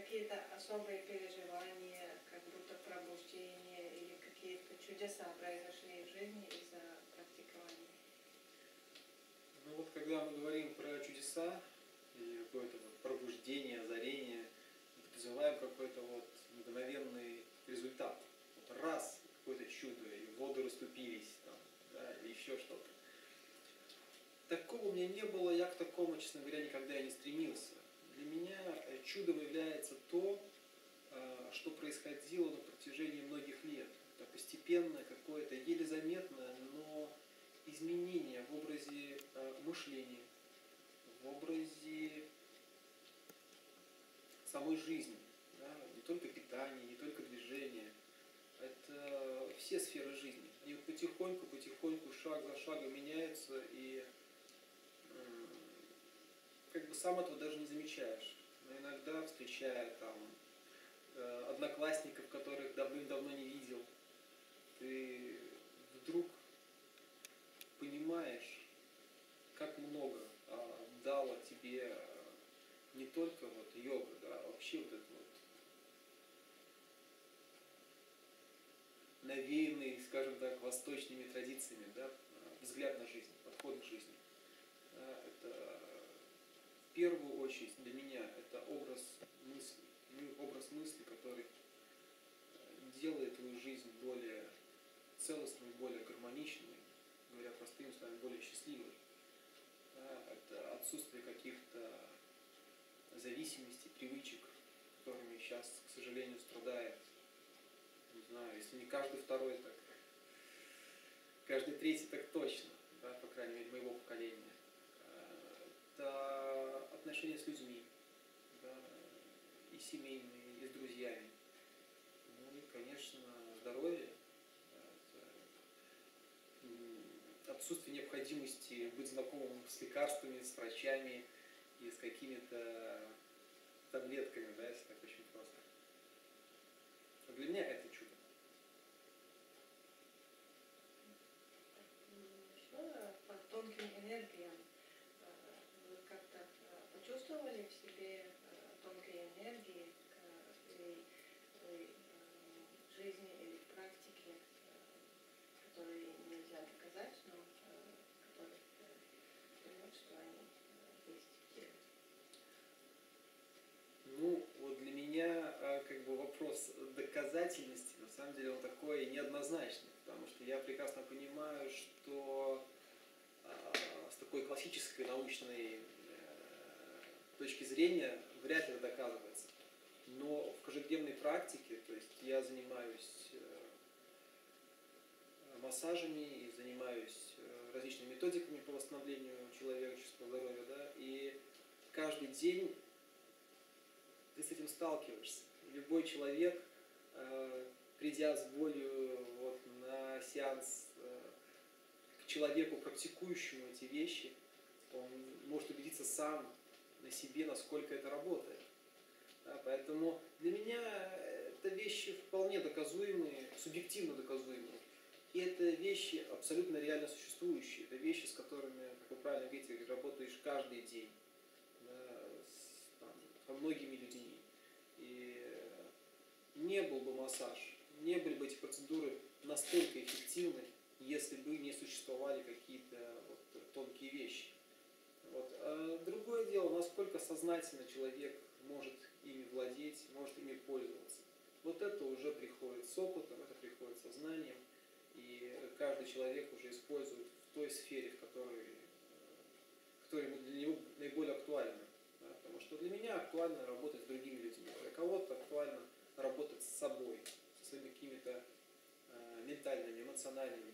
какие-то особые переживания, как будто пробуждение или какие-то чудеса произошли в жизни из-за практикования? Ну вот когда мы говорим про чудеса или какое-то вот пробуждение, озарение, мы подразумеваем какой-то вот мгновенный результат. Вот раз, какое-то чудо, и воды расступились, там, да, или еще что-то. Такого у меня не было, я к такому, честно говоря, никогда и не стремился. Для меня э, чудом является то, э, что происходило на протяжении многих лет. Это постепенное какое-то, еле заметное, но изменение в образе э, мышления, в образе самой жизни. Да? Не только питание, не только движение. Это все сферы жизни. И потихоньку, потихоньку, шаг за шагом меняются, и как бы сам этого даже не замечаешь. Но иногда, встречая там э, одноклассников, которых давным-давно не видел, ты вдруг понимаешь, как много а, дала тебе э, не только вот йога, да, а вообще вот это вот навеянный, скажем так, восточными традициями, да, взгляд на жизнь, подход к жизни. Да, это в первую очередь для меня это образ мысли, ну, образ мысли, который твою жизнь более целостной, более гармоничной, говоря простыми словами, более счастливой. Да, это отсутствие каких-то зависимостей, привычек, которыми сейчас, к сожалению, страдает, не знаю, если не каждый второй, так каждый третий так точно, да, по крайней мере, моего поколения это отношения с людьми, да, и семейные, и с друзьями. Конечно, здоровье, да, отсутствие необходимости быть знакомым с лекарствами, с врачами и с какими-то таблетками, да, если так очень просто. Но для меня это чудо. Еще по тонким энергиям почувствовали в себе тонкие энергии или в жизни или в практике, которые нельзя доказать, но которые думают, что они есть Ну, вот для меня как бы вопрос доказательности, на самом деле, он такой неоднозначный, потому что я прекрасно понимаю, что с такой классической научной точки зрения вряд ли это доказывается. Но в каждодневной практике, то есть я занимаюсь э, массажами и занимаюсь день ты с этим сталкиваешься. Любой человек, э, придя с болью вот, на сеанс к человеку, практикующему эти вещи, он может убедиться сам, на себе, насколько это работает. Да, поэтому для меня это вещи вполне доказуемые, субъективно доказуемые. И это вещи абсолютно реально существующие. Это вещи, с которыми, как вы правильно говорите, работаешь каждый день многими людьми. И не был бы массаж, не были бы эти процедуры настолько эффективны, если бы не существовали какие-то вот, тонкие вещи. Вот. А другое дело, насколько сознательно человек может ими владеть, может ими пользоваться. Вот это уже приходит с опытом, это приходит со знанием, и каждый человек уже использует в той сфере, в которой, э, которая для него наиболее актуальна. Что для меня актуально работать с другими людьми, для кого-то актуально работать с собой, со своими какими-то э, ментальными, эмоциональными